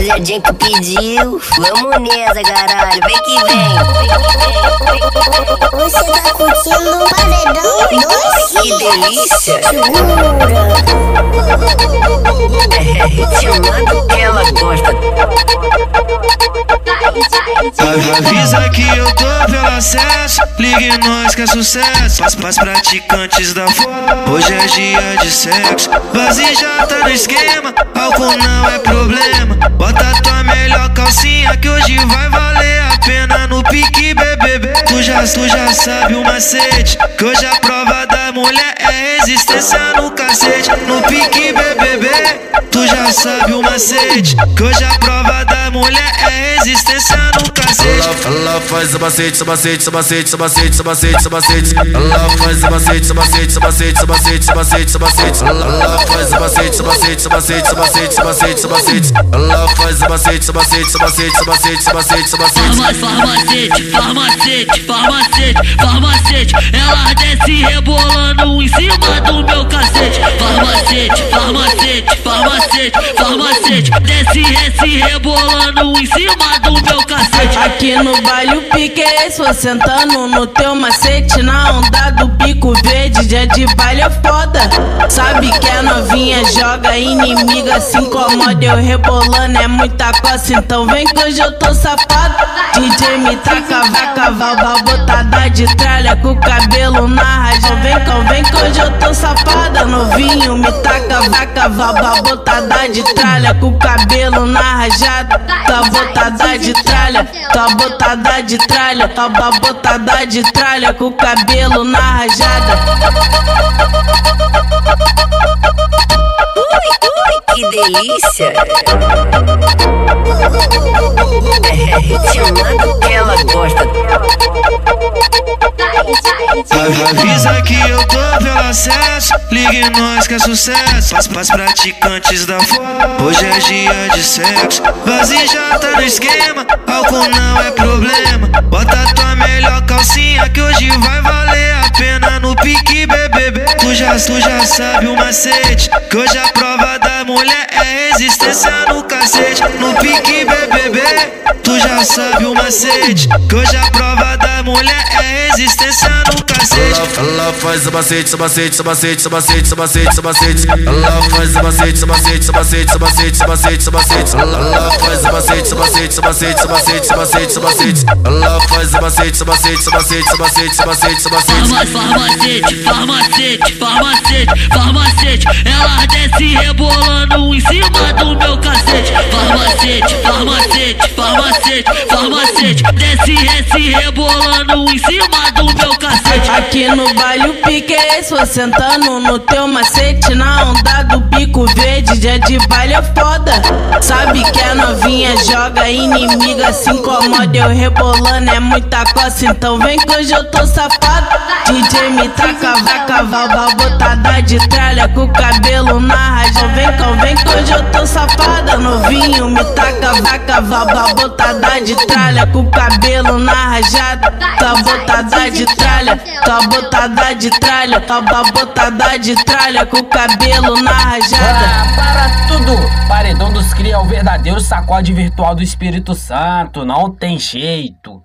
Rapaziadinha que pediu, vamos nessa, caralho. Vem que vem. Você tá curtindo um paredão doce? Que delícia. Segura. É, te mando o que ela gosta. Avisa que eu tô pelo acesso. Ligue nós que é sucesso. Paz pras praticantes da foda Hoje é dia de sexo. Base já tá no esquema. Álcool não é problema. Bota tua melhor calcinha Que hoje vai valer BBB Tu já, tu já sabe o macete Que hoje a prova da mulher É resistência no cacete. No pique BBB Tu já sabe o macete Que hoje a prova da mulher É resistência Ela, faz o macete, o macete, o macete, o macete, o macete, o macete. Ela faz o macete, o macete, o macete, o macete, o macete. Ela faz o macete, o macete, o macete, o macete, o macete. Ela faz o macete, o macete, o macete, o macete, o macete. Farmacete, farmacete, farmacete, farmacete. Ela desce rebolando em cima do meu cacete. Farmacete, farmacete, farmacete, farmacete. Desce, desce rebolando em cima do meu cacete. Aqui no baile o pique é esse, sentando no teu macete. Na onda do bico verde, dia de baile é foda. Sabe que a novinha joga, inimiga se incomoda Eu rebolando é muita coça, então vem que hoje eu tô safado. DJ me taca, vai caval, botada de tralha Com o cabelo na rajão. Vem que vem que hoje eu tô safada. Novinho me taca, vai caval, botada de tralha Com cabelo na rajada Tá botada de tralha, tá botada de tralha Tá botada de tralha Com o cabelo na rajada Que delícia. Avisa que eu tô pelo acesso. Ligue nós que é sucesso. Paz pras praticantes da foda Hoje é dia de sexo. Base já tá no esquema. Álcool não é problema. Bota tua melhor calcinha Que hoje vai valer a pena. No pique BBB Tu já, tu já sabe o macete. Que hoje a prova da mulher É resistência no cacete No pique BBB Tu já sabe o macete Que hoje a prova da mulher É resistência no cacete Ela, ela faz o macete, o macete, o macete, o macete, o macete, o macete. Ela faz o macete, o macete, o macete, o macete, o macete, o macete. Ela faz o macete, o macete, o macete, o macete, o macete, o macete. Ela faz o macete, o macete, o macete, o macete, o macete, o macete. Farmacete, farmacete, farmacete, farmacete. Ela desce rebolando em cima do meu cacete. Farmacete, farmacete, farmacete, farmacete. Desce, desce rebolando em cima do meu cacete. Aqui no baile o pique é esse, vou sentando no teu macete. Na onda do bico verde, dia de baile é foda. Sabe que a novinha joga, inimiga se incomoda Eu rebolando é muita coça, então vem que hoje eu tô safado. DJ me taca, vai caval, botada de tralha Com o cabelo na rajão Vem que vem que hoje eu tô safada. Novinho me taca, vai caval, botada de tralha Com o cabelo na rajada. Tá botada de tralha Tá botada de tralha, tá botada de tralha com o cabelo na rajada. Ah, para tudo! Paredão dos Cria é o verdadeiro sacode virtual do Espírito Santo, não tem jeito.